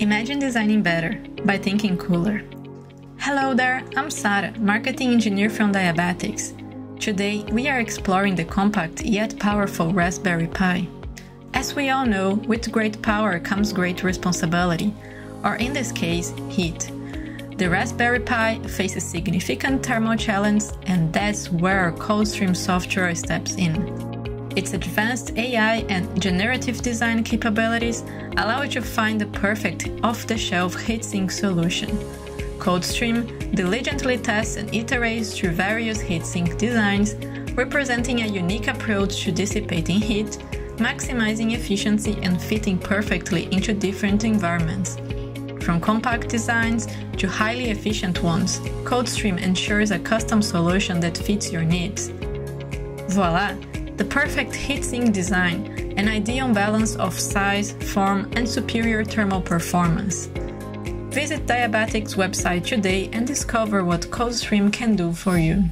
Imagine designing better by thinking cooler. Hello there, I'm Sara, marketing engineer from Diabatix. Today, we are exploring the compact yet powerful Raspberry Pi. As we all know, with great power comes great responsibility, or in this case, heat. The Raspberry Pi faces significant thermal challenge, and that's where ColdStream software steps in. Its advanced AI and generative design capabilities allow you to find the perfect off the shelf heatsink solution. ColdStream diligently tests and iterates through various heatsink designs, representing a unique approach to dissipating heat, maximizing efficiency, and fitting perfectly into different environments. From compact designs to highly efficient ones, ColdStream ensures a custom solution that fits your needs. Voila! The perfect heatsink design, an ideal balance of size, form, and superior thermal performance. Visit Diabatix website today and discover what ColdStream can do for you.